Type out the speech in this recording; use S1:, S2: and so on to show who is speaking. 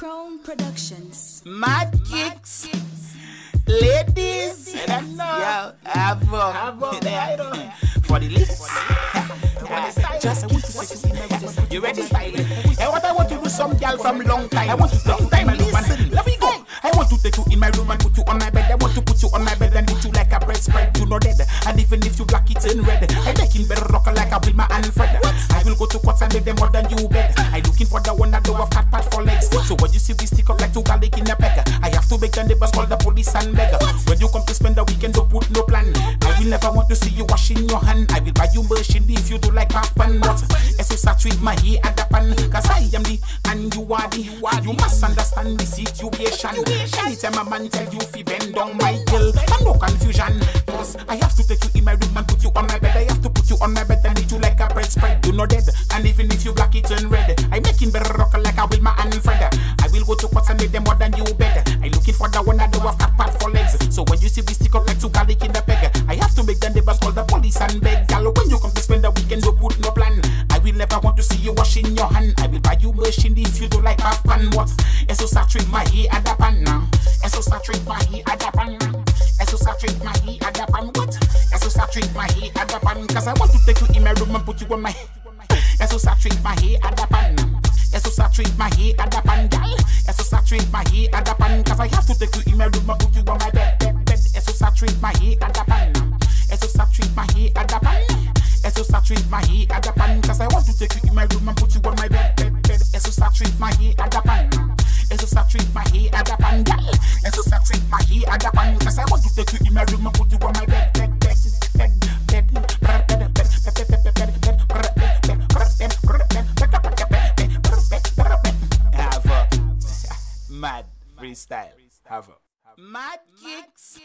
S1: Chrome Productions.
S2: Mad kicks. Ladies. Yo, have up. For the list. Just keep it. You ready? Hey, what I want to do some girl from long time. I want to long time. Listen, let me go. I want to take you in my room and put you on my bed. I want to put you on my bed and eat you like a bread spread. You know dead. And even if you black it in red, I making better rock like I a Wilma and Fred. I will go to courts and make them more than you bet. I looking for the one that do a fat you we stick up like two garlic in a bag, I have to make the neighbors call the police and beg. When you come to spend the weekend, don't put no plan. I will never want to see you washing your hand. I will buy you merchant if you do like pap and what. As you start with my hair at the pan, cause I am the and you are the. You must understand the situation. Anytime a man tell you fi bend down my girl, and no confusion. Cause I have to take you in my room and put you on my bed. I have to put you on my bed and eat you like a bread spread. You know dead. Go to and make them more than you better. I looking for the one that do a fat part for legs. So when you see we stick up like two garlic in the peg, I have to make the neighbors call the police and beg. Gal, when you come to spend the weekend, don't put no plan. I will never want to see you washing your hand. I will buy you machine if you don't like half pan. What? Eso saturate my hair at the pan now. Eso saturate my hair at the pan now. Eso saturate my hair at the pan. What? Eso saturate my hair at the pan. Cause I want to take you in my room and put you on my. Eso saturate my hair at the pan now. I have to take you in my room and put you on my bed, bed, bed. Eso saturate my hair at the pan. Eso saturate my hair at the pan. Eso saturate my hair at the pan. Cause I want to take you in my room and put you on my bed, bed, bed. Eso saturate my hair at the pan. Eso saturate my hair at the pan, gal. Eso saturate my hair at the pan. Cause I want to take you in my room and put you on my bed, bed, bed, bed, bed, bed, bed, bed, bed, bed, bed, bed, bed, bed, a mad freestyle. Have a mad kicks.